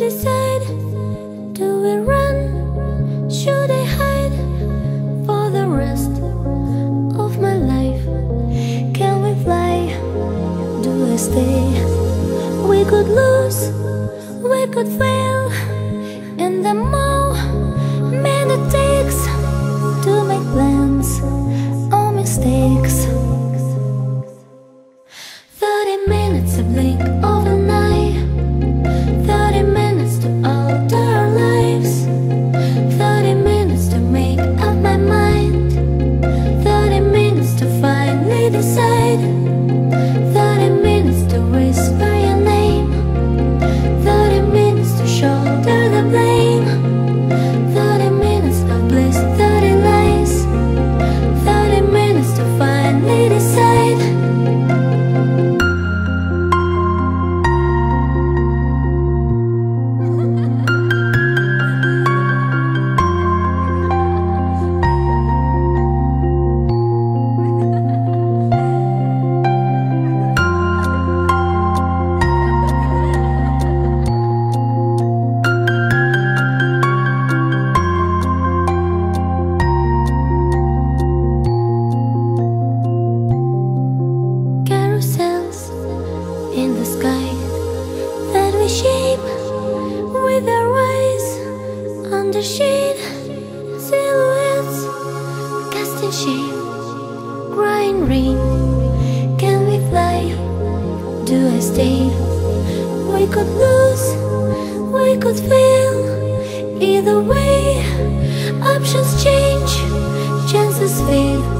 decide Do we run? Should I hide? For the rest of my life Can we fly? Do I stay? We could lose We could fail And the shade, silhouettes, casting shape, crying rain. Can we fly? Do I stay? We could lose, we could fail. Either way, options change, chances fade.